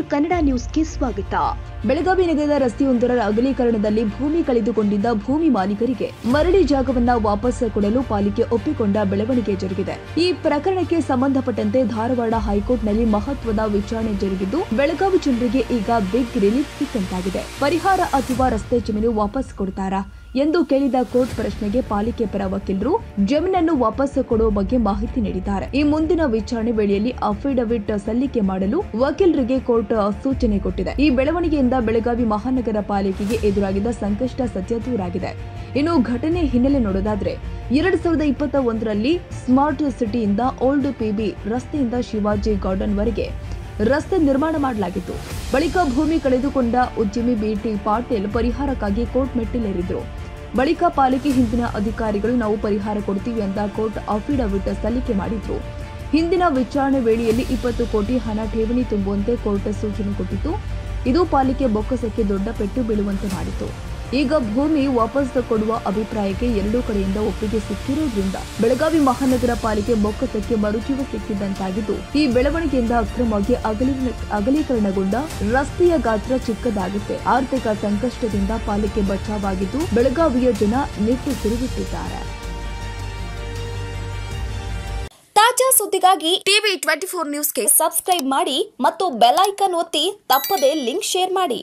ಕನ್ನಡ ನ್ಯೂಸ್ಗೆ ಸ್ವಾಗತ. ಬೆಳಗಾವಿ ನಗರದ ರಸ್ತೆಯೊಂದರ ಅಗಲೀಕರಣದಲ್ಲಿ ಭೂಮಿ ಕಳೆದುಕೊಂಡಿದ್ದ ಭೂಮಿ ಮಾಲೀಕರಿಗೆ ಮರಳಿ ಜಾಗವನ್ನ ವಾಪಸ್ ಕೊಡಲು ಪಾಲಿಕೆ ಒಪ್ಪಿಕೊಂಡ ಬೆಳವಣಿಗೆ ಜರುಗಿದೆ. ಈ ಪ್ರಕರಣಕ್ಕೆ ಸಂಬಂಧಪಟ್ಟಂತೆ ಧಾರವಾಡ ಹೈಕೋರ್ಟ್ನಲ್ಲಿ ಮಹತ್ವದ ವಿಚಾರಣೆ ಜರುಗಿದ್ದು, ಬೆಳಗಾವಿ ಜನರಿಗೆ ಈಗ ಬಿಗ್ ರಿಲೀಫ್ ಸಿಕ್ಕಂತಾಗಿದೆ. ಪರಿಹಾರ ಅಥವಾ ರಸ್ತೆ ಜಮೀನು ವಾಪಸ್ ಕೊಡ್ತಾರಾ ಎಂದು ಕೇಳಿದ ಕೋರ್ಟ್ ಪ್ರಶ್ನೆಗೆ ಪಾಲಿಕೆ ಪರ ವಕೀಲರು ಜಮೀನನ್ನು ವಾಪಸ್ ಕೊಡುವ ಬಗ್ಗೆ ಮಾಹಿತಿ ನೀಡಿದ್ದಾರೆ. ಈ ಮುಂದಿನ ವಿಚಾರಣೆ ವೇಳೆಯಲ್ಲಿ ಅಫಿಡವಿಟ್ ಸಲ್ಲಿಕೆ ಮಾಡಲು ವಕೀಲರಿಗೆ ಕೋರ್ಟ್ ಸೂಚನೆ ಕೊಟ್ಟಿದೆ. ಈ ಬೆಳವಣಿಗೆಯಿಂದ ಬೆಳಗಾವಿ ಮಹಾನಗರ ಪಾಲಿಕೆಗೆ ಎದುರಾಗಿದ್ದ ಸಂಕಷ್ಟ ಸದ್ಯ ದೂರಾಗಿದೆ. ಇನ್ನು ಘಟನೆ ಹಿನ್ನೆಲೆ ನೋಡೋದಾದ್ರೆ, ಎರಡ್ ಸಾವಿರದ ಇಪ್ಪತ್ತ ಒಂದರಲ್ಲಿ ಸ್ಮಾರ್ಟ್ ಸಿಟಿಯಿಂದ ಓಲ್ಡ್ ಪಿಬಿ ರಸ್ತೆಯಿಂದ ಶಿವಾಜಿ ಗಾರ್ಡನ್ ವರೆಗೆ ರಸ್ತೆ ನಿರ್ಮಾಣ ಮಾಡಲಾಗಿತ್ತು. ಬಳಿಕ ಭೂಮಿ ಕಳೆದುಕೊಂಡ ಉದ್ಯಮಿ ಬಿಟಿ ಪಾಟೀಲ್ ಪರಿಹಾರಕ್ಕಾಗಿ ಕೋರ್ಟ್ ಮೆಟ್ಟಿಲೇರಿದ್ರು. ಬಳಿಕ ಪಾಲಿಕೆ ಹಿಂದಿನ ಅಧಿಕಾರಿಗಳು, ನಾವು ಪರಿಹಾರ ಕೊಡ್ತೀವಿ ಅಂತ ಕೋರ್ಟ್ ಅಫಿಡವಿಟ್ ಸಲ್ಲಿಕೆ ಮಾಡಿದ್ರು. ಹಿಂದಿನ ವಿಚಾರಣೆ ವೇಳೆಯಲ್ಲಿ ಇಪ್ಪತ್ತು ಕೋಟಿ ಹಣ ಠೇವಣಿ ತುಂಬುವಂತೆ ಕೋರ್ಟ್ ಸೂಚನೆ ಕೊಟ್ಟಿತ್ತು. ಇದು ಪಾಲಿಕೆ ಬೊಕ್ಕಸಕ್ಕೆ ದೊಡ್ಡ ಪೆಟ್ಟು ಬೀಳುವಂತೆ ಮಾಡಿತು. ಈಗ ಭೂಮಿ ವಾಪಸ್ ಕೊಡುವ ಅಭಿಪ್ರಾಯಕ್ಕೆ ಎರಡೂ ಕಡೆಯಿಂದ ಒಪ್ಪಿಗೆ ಸಿಕ್ಕಿರೋದ್ರಿಂದ ಬೆಳಗಾವಿ ಮಹಾನಗರ ಪಾಲಿಕೆ ಬೊಕ್ಕಸಕ್ಕೆ ಮರುಜೀವ ಸಿಕ್ಕಿದ್ದಂತಾಗಿದ್ದು ಈ ಬೆಳವಣಿಗೆಯಿಂದ ಅಕ್ರಮವಾಗಿ ಅಗಲಿ- ಅಗಲೀಕರಣಗೊಂಡ ರಸ್ತೆಯ ಗಾತ್ರ ಚಿಕ್ಕದಾಗುತ್ತೆ. ಆರ್ಥಿಕ ಸಂಕಷ್ಟದಿಂದ ಪಾಲಿಕೆ ಬಚಾವಾಗಿದ್ದು, ಬೆಳಗಾವಿಯ ಜನ ನಿಟ್ಟುಸಿರು ತಾಜಾ ಸುದ್ದಿಗಾಗಿ ಟಿವಿ ಟ್ವೆಂಟಿ ಫೋರ್ ನ್ಯೂಸ್ಗೆ ಸಬ್ಸ್ಕ್ರೈಬ್ ಮಾಡಿ ಮತ್ತು ಬೆಲ್ ಐಕನ್ ಒತ್ತಿ ತಪ್ಪದೇ ಲಿಂಕ್ ಶೇರ್ ಮಾಡಿ.